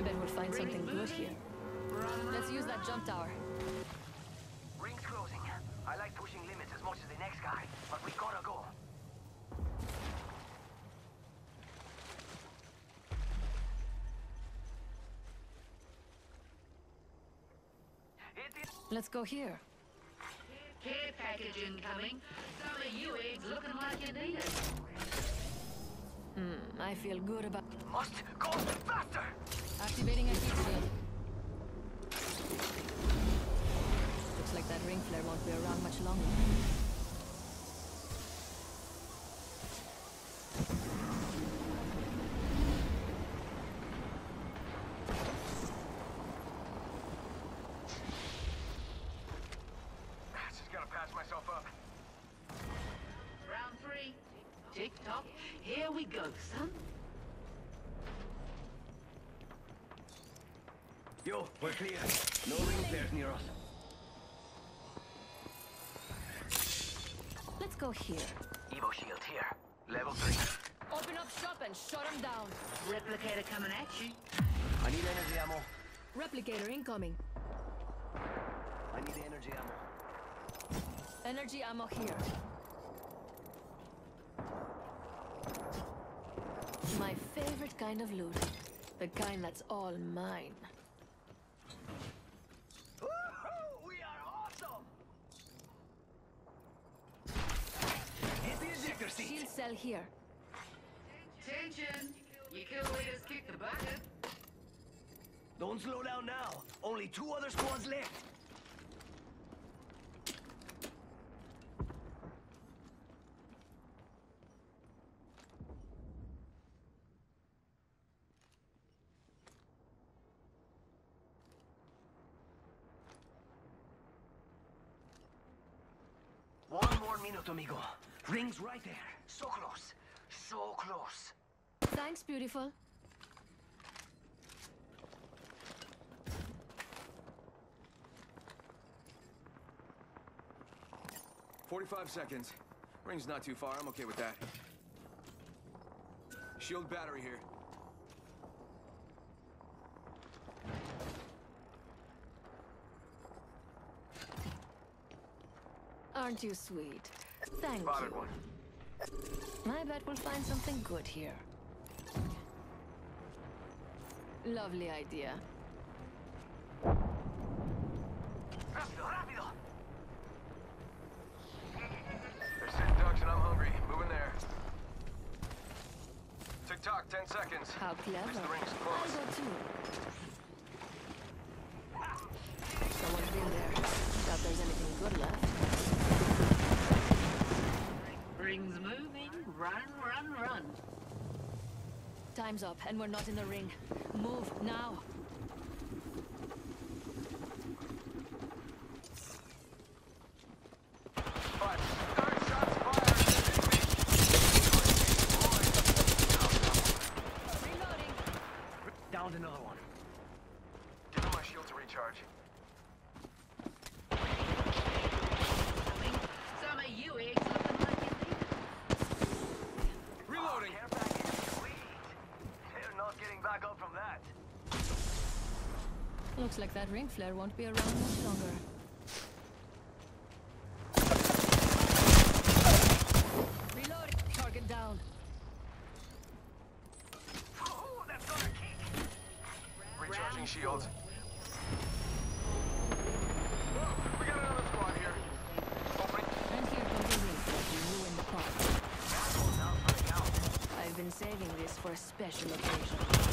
bet we'll find something good here. Let's use that jump tower. Ring's closing. I like pushing limits as much as the next guy, but we gotta go. Let's go here. Care package incoming. Some of you eggs looking like you need it. Hmm, I feel good about must go faster. Activating a heat shield. Looks like that ring flare won't be around much longer. Just gotta patch myself up. Round three. Tick tock. Here we go, son. Yo, we're clear. No ring flares near us. Let's go here. Evo shield here. Level three. Open up shop and shut them down. Replicator coming at you. I need energy ammo. Replicator incoming. I need energy ammo. Energy ammo here. My favorite kind of loot. The kind that's all mine. We are awesome! Hit the ejector seat. Shield cell here. Attention. You kill leaders kick the bucket. Don't slow down now. Only two other squads left. One minute, amigo. Ring's right there. So close. So close. Thanks, beautiful. Forty-five seconds. Ring's not too far. I'm okay with that. Shield battery here. Aren't you sweet? Thank Spotted you. one. I bet we'll find something good here. Lovely idea. Rápido, rápido. They're sitting ducks and I'm hungry. Moving there. Tick tock, ten seconds. How clever. The ring's I'll go too. Someone's been there. Doubt there's anything good left. Rings moving. Run, run, run. Time's up, and we're not in the ring. Move now. Five. Third shots fired. Reloading. Downed another one. Give him my shield to recharge. Coming. Some of you eggs looking like you need it. Reloading. Care package, sweet. They're not getting back up from that. Looks like that ring flare won't be around much longer. Reloading. Target down. Ooh, that's gonna kick. Recharging shields. Whoa, we got another squad here. Opening. And here comes a ring flare to ruin the party. Assholes out for the count. I've been saving this for a special occasion.